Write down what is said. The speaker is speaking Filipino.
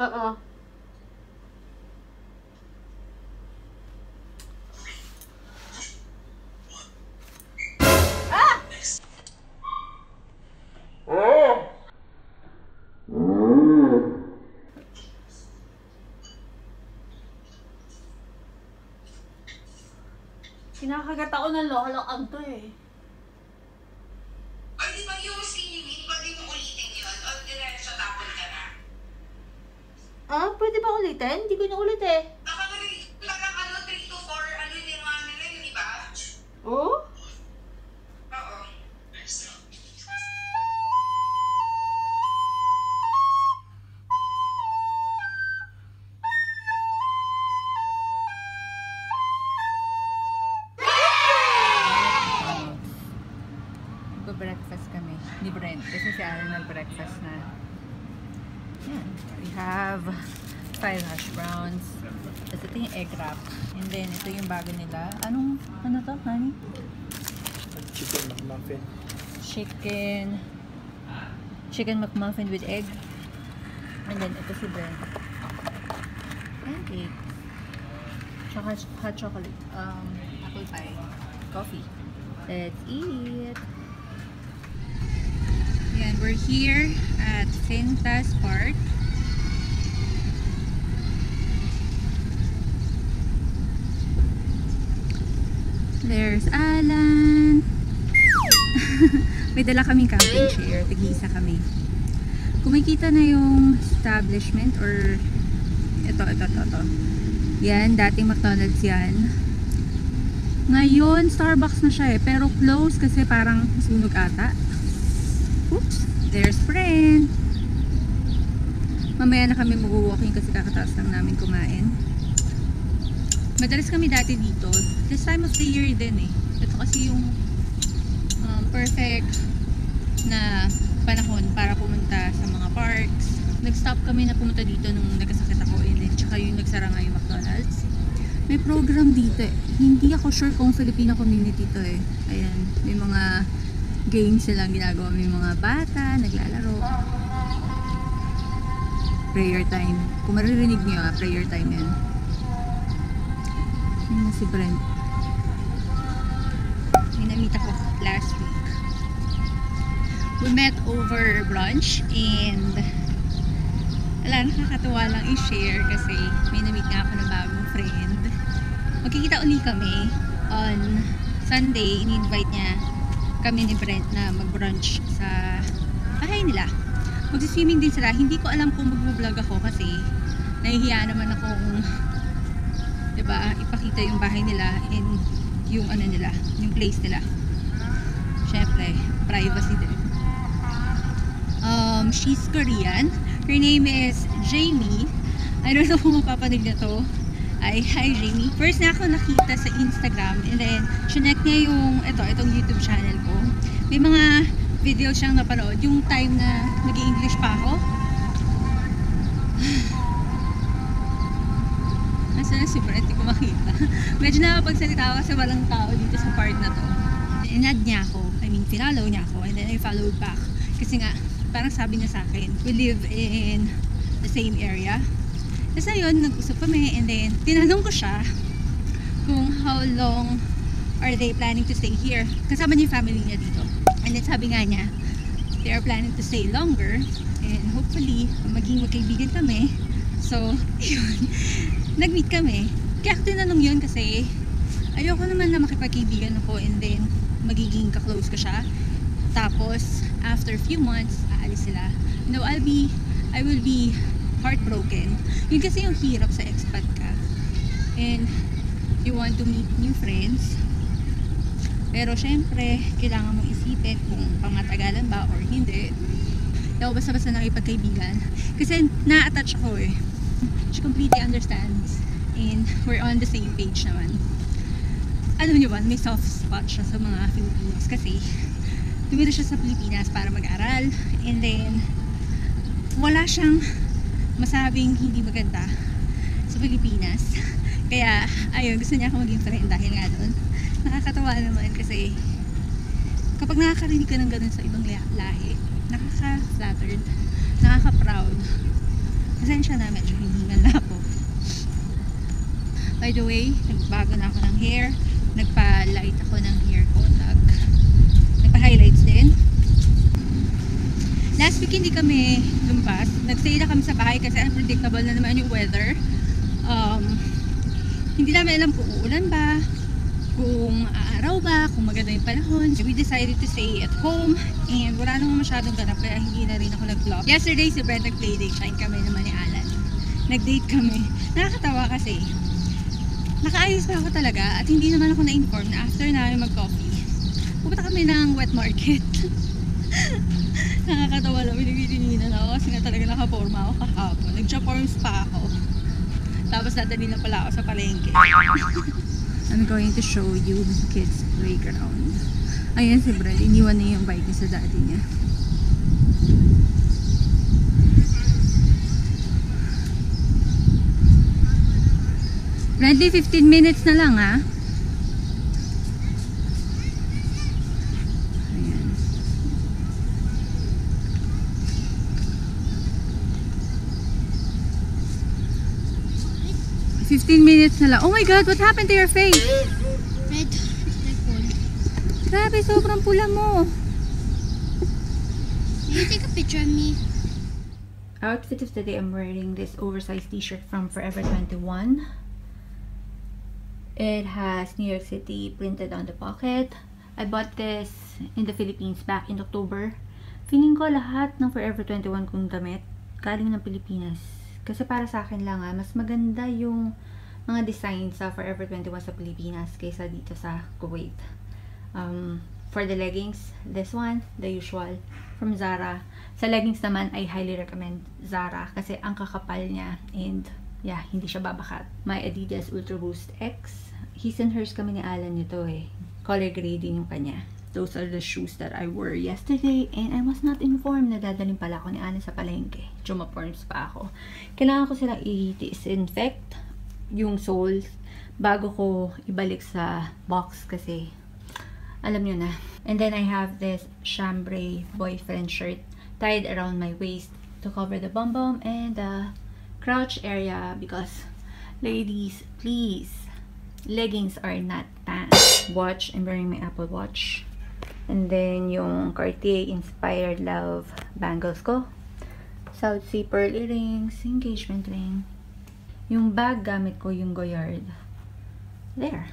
Oo. Ah! Kinakagat ako ng lokalokang to eh. Ulitin? Hindi ko na ulit eh. Nakalagay parang ano, 3 to 4, ano yung ginawa nila yun, di ba? Oo? Oo. Magbe-breakfast kami. Ni Brent. Kasi si Aaron nag-breakfast na. Yan. We have five hash browns. Tapos ito yung egg wrap. And then, ito yung bago nila. Anong, ano to, honey? Chicken McMuffin. Chicken. Chicken McMuffin with egg. And then, ito si Brent. Pancake. Tsaka hot chocolate. Um, apple pie. Coffee. Let's eat. Yan, we're here at Fintas Park. There's Alan. May dala kaming camping chair. Tig-isa kami. Kumikita na yung establishment or ito, ito, ito, ito. Yan, dating McDonald's yan. Ngayon, Starbucks na siya eh. Pero close kasi parang sunog ata. Oops. There's friend. Mamaya na kami mag-walking kasi kakataas lang namin kumain. Madalas kami dati dito. This time of the year din eh. Ito kasi yung um, perfect na panahon para pumunta sa mga parks. Nag-stop kami na pumunta dito nung nagkasakit ako and then tsaka yung nagsara nga yung McDonald's. May program dito eh. Hindi ako sure kung Filipino community to eh. Ayan, may mga games silang ginagawa. May mga bata, naglalaro. Prayer time. Kung maririnig niyo ah, prayer time yan. Yun na si Brent. May namita ko last week. We met over brunch and wala, nakakatuwa lang i-share kasi may namit nga ako na bagong friend. Magkikita uli kami on Sunday. In-invite niya kami ni Brent na mag-brunch sa bahay nila. Magsiswimming din sila. Hindi ko alam kung mag-vlog ako kasi nahihiya naman akong 'di ba, ipakita yung bahay nila and yung ano nila, yung place nila. Syempre, privacy din. Um, she's Korean. Her name is Jamie. I don't know kung mapapanig na to. Ay, hi Jamie. First na ako nakita sa Instagram and then chinek niya yung ito, itong YouTube channel ko. May mga video siyang napanood. Yung time na nag english pa ako. Nasaan na si Brett? Hindi ko makita. Medyo nakapagsalita ako kasi walang tao dito sa part na to. Inad niya ako. I mean, pinollow niya ako. And then I followed back. Kasi nga, parang sabi niya sa akin, we live in the same area. Tapos ayun, nag-usap kami. And then, tinanong ko siya kung how long are they planning to stay here. Kasama niya yung family niya dito. And then sabi nga niya, they are planning to stay longer. And hopefully, maging magkaibigan kami. So, yun. Nag-meet kami. Kaya ako tinanong yun kasi ayoko naman na makipagkaibigan ako and then magiging kaklose ko siya. Tapos, after a few months, aalis sila. You know, I'll be, I will be heartbroken. Yun kasi yung hirap sa expat ka. And, you want to meet new friends. Pero, syempre, kailangan mong isipin kung pamatagalan ba or hindi. Ako basta-basta nakipagkaibigan. Kasi, na-attach ako eh. She completely understands. And, we're on the same page naman. Alam niyo ba, may soft spot siya sa mga Filipinos kasi tumira siya sa Pilipinas para mag-aral and then wala siyang masabing hindi maganda sa Pilipinas. Kaya ayun, gusto niya ako maging friend dahil nga doon. Nakakatawa naman kasi kapag nakakarinig ka ng ganun sa ibang lahi nakaka-flattered nakaka-proud Pasensya na, medyo hihingal na ako. By the way, nagbago na ako ng hair. Nagpa-light ako ng hair ko. Nag, nagpa-highlights din. Last week hindi kami lumpas. Nagstay na kami sa bahay kasi unpredictable na naman yung weather. Um, hindi namin alam kung uulan ba, kung aaraw ba, kung maganda yung panahon. We decided to stay at home and wala namang masyadong ganap kaya hindi na rin ako nag-vlog. Yesterday si Brent nag-playdate siya kami naman ni Alan. Nag-date kami. Nakakatawa kasi nakaayos pa ako talaga at hindi naman ako na-inform na after namin mag-coffee, pupunta kami ng wet market. Nakakatawa lang, pinagdidininan ako kasi nga talaga nakaporma ako kahapon. Nag-forms pa ako. Tapos dadali na pala ako sa palengke. I'm going to show you kids playground. Ayan si Brad, iniwan niya yung bike sa daddy niya. Bradley, 15 minutes na lang ah. 15 minutes na lang. Oh my God, what happened to your face? Red. Grabe, sobrang pula mo. Can you take a picture of me? Outfit of the day, I'm wearing this oversized t-shirt from Forever 21. It has New York City printed on the pocket. I bought this in the Philippines back in October. Feeling ko lahat ng Forever 21 kong damit galing ng Pilipinas. Kasi para sa akin lang ah, mas maganda yung mga design sa Forever 21 sa Pilipinas kaysa dito sa Kuwait. Um, for the leggings, this one, the usual, from Zara. Sa leggings naman, I highly recommend Zara kasi ang kakapal niya and yeah, hindi siya babakat. My Adidas Ultra Boost X. His and hers kami ni Alan nito eh. Color gray din yung kanya. Those are the shoes that I wore yesterday and I was not informed na dadaling pala ako ni Alan sa palengke. Chumaporms pa ako. Kailangan ko silang i-disinfect yung soles bago ko ibalik sa box kasi alam nyo na. And then I have this chambray boyfriend shirt tied around my waist to cover the bum bum and the crotch area because ladies, please, leggings are not pants. Watch, I'm wearing my Apple Watch. And then yung Cartier inspired love bangles ko. South Sea pearl earrings, engagement ring. Yung bag gamit ko yung Goyard. There.